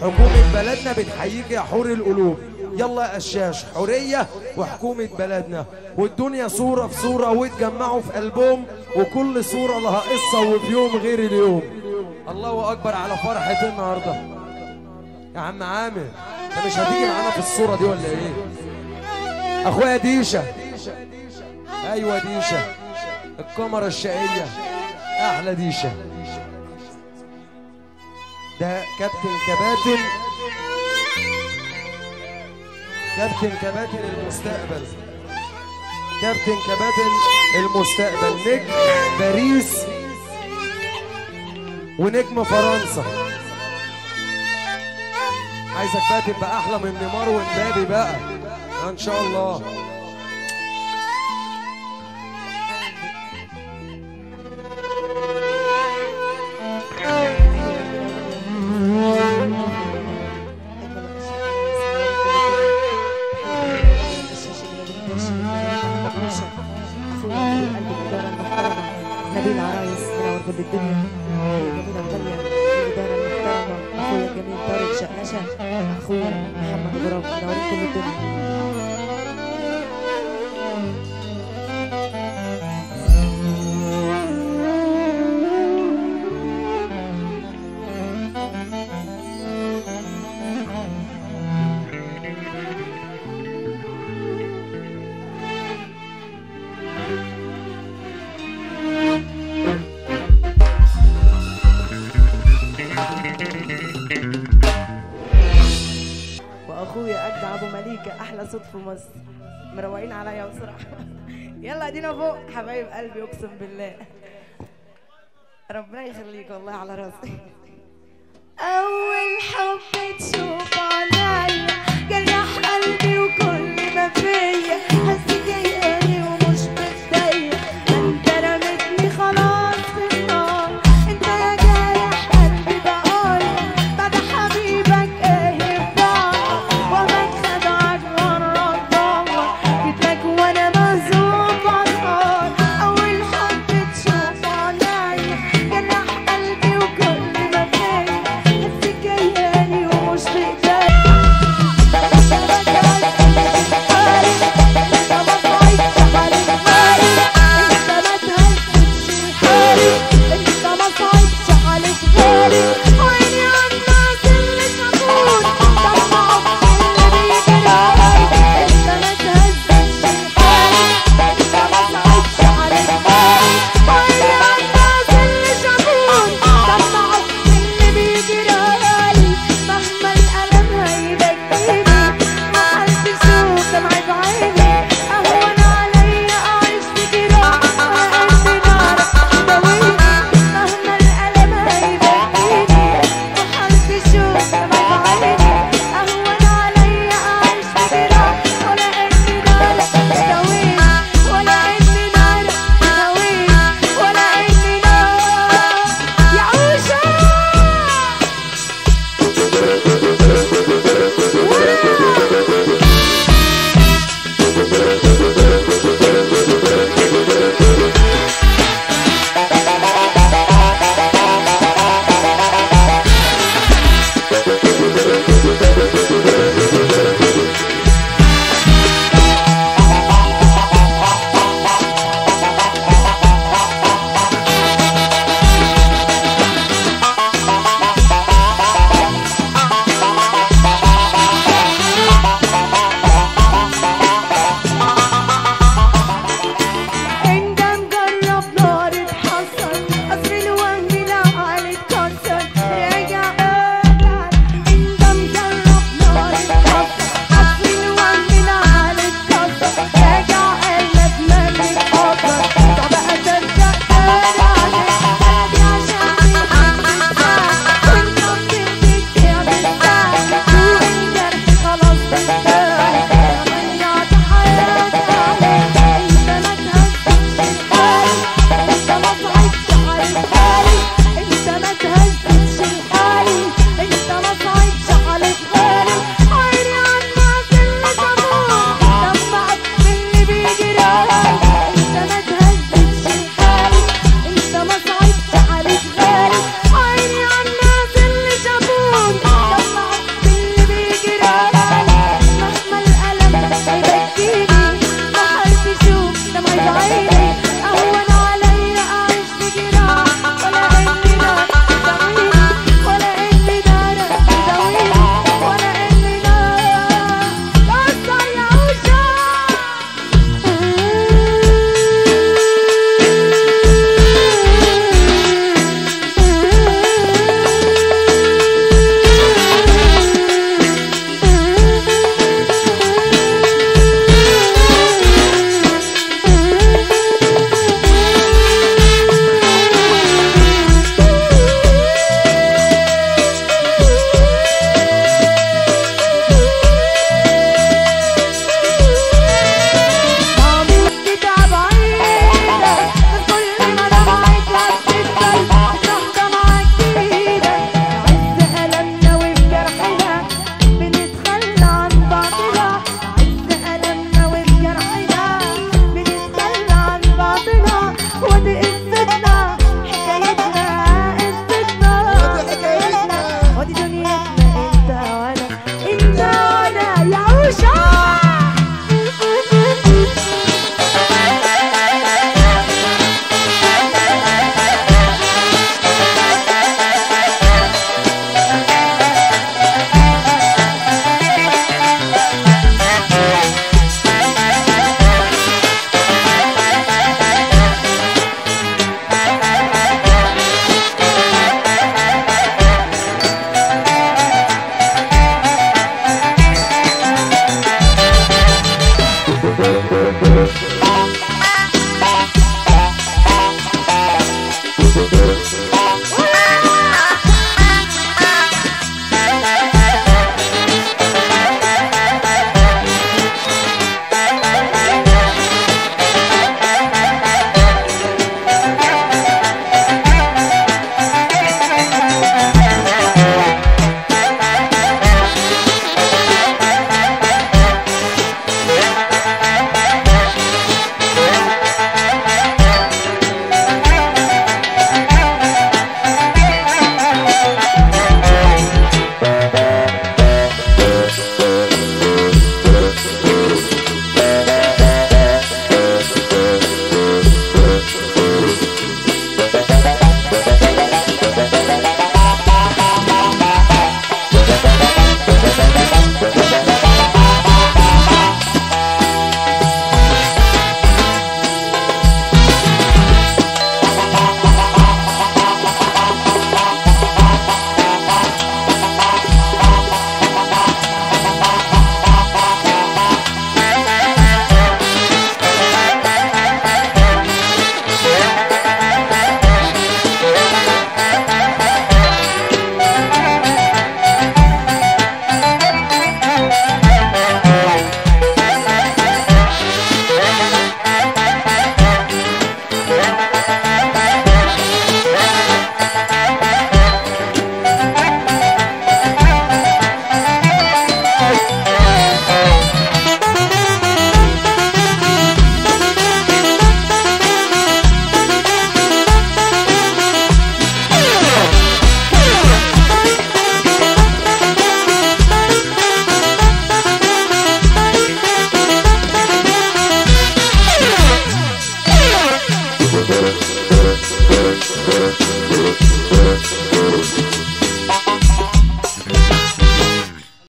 حكومة بلدنا بتحييك يا حور القلوب. يلا يا قشاش حورية وحكومة بلدنا. والدنيا صورة في صورة واتجمعوا في ألبوم وكل صورة لها قصة وفي يوم غير اليوم. الله أكبر على فرحة النهاردة. يا عم عامر انت مش هتيجي معانا في الصورة دي ولا إيه؟ أخويا ديشة. أيوه ديشة. الكاميرا الشقية. أحلى ديشة. ده كابتن كباتن. كابتن كباتن المستقبل. كابتن كباتن المستقبل. نجم باريس ونجم فرنسا. عايزك بقى تبقى أحلى من نيمار ومبابي بقى. إن شاء الله. كل الدنيا. جميلة وغالية الإدارة المحترمة أخويا الجميل طارق شقنشة أخويا محمد غراب منورين الدنيا. صوت في مصر. مروقين عليا بصراحه يلا ادينا فوق. حبايب قلبي اقسم بالله. ربنا يخليك والله على راسي أول حب تشوفه